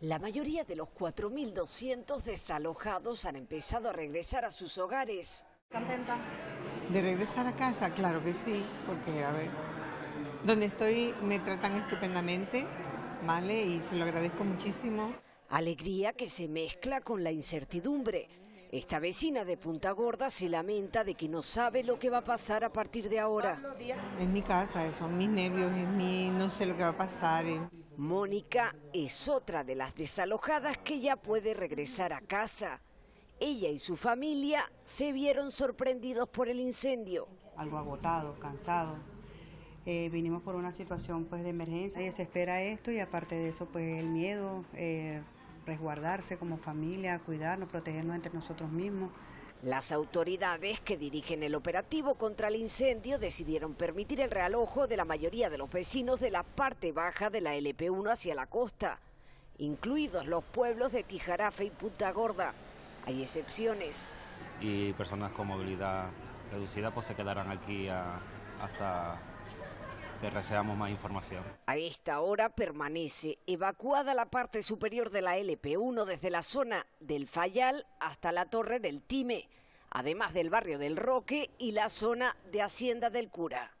La mayoría de los 4.200 desalojados han empezado a regresar a sus hogares. ¿Contenta? De regresar a casa, claro que sí, porque a ver, donde estoy me tratan estupendamente, ¿vale? Y se lo agradezco muchísimo. Alegría que se mezcla con la incertidumbre. Esta vecina de Punta Gorda se lamenta de que no sabe lo que va a pasar a partir de ahora. Es mi casa, son mis nervios, es mi, no sé lo que va a pasar. Mónica es otra de las desalojadas que ya puede regresar a casa. Ella y su familia se vieron sorprendidos por el incendio. algo agotado, cansado. Eh, vinimos por una situación pues de emergencia y se espera esto y aparte de eso pues el miedo, eh, resguardarse como familia, cuidarnos, protegernos entre nosotros mismos. Las autoridades que dirigen el operativo contra el incendio decidieron permitir el realojo de la mayoría de los vecinos de la parte baja de la LP1 hacia la costa, incluidos los pueblos de Tijarafe y Punta Gorda. Hay excepciones. y personas con movilidad reducida pues se quedarán aquí hasta que recibamos más información. A esta hora permanece evacuada la parte superior de la LP1 desde la zona del Fayal hasta la torre del Time, además del barrio del Roque y la zona de Hacienda del Cura.